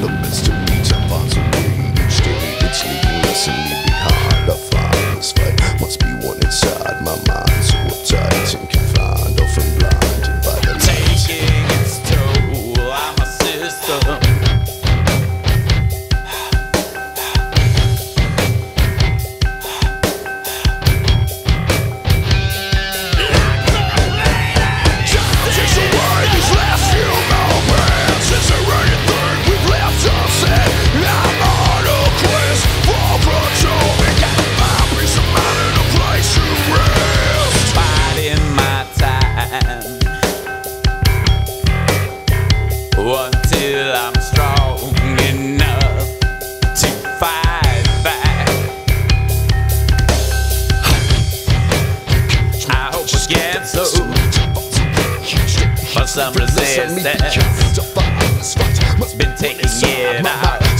random get so But some resistance It's been taking years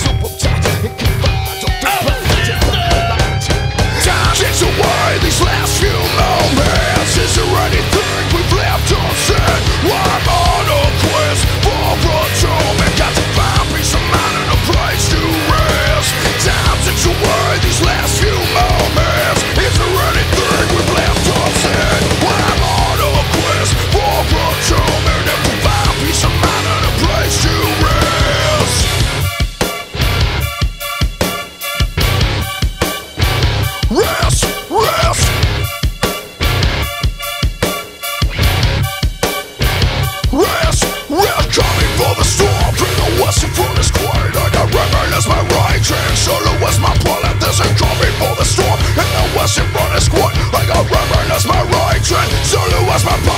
Solo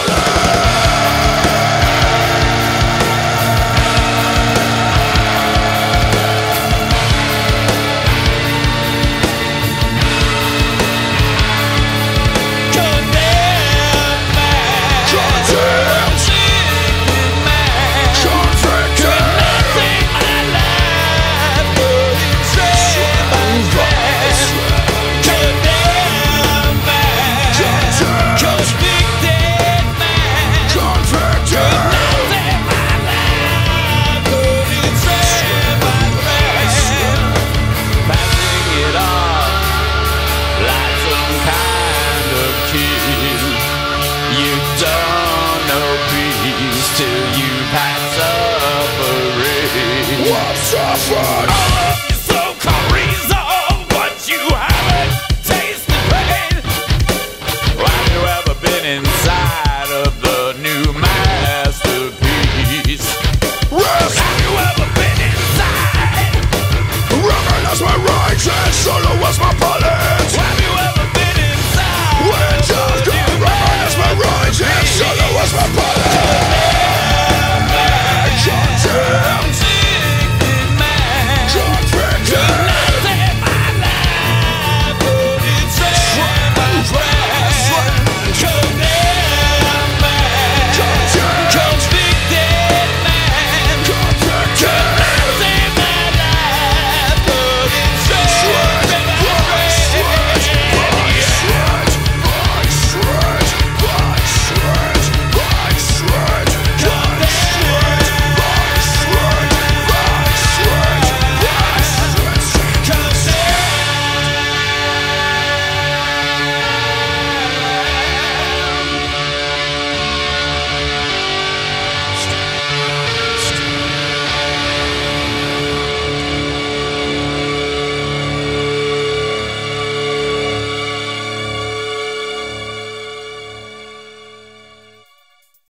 have suffered All of you so-called reason But you haven't tasted pain Have you ever been inside of the new masterpiece? Have you ever been inside? My solo was my policy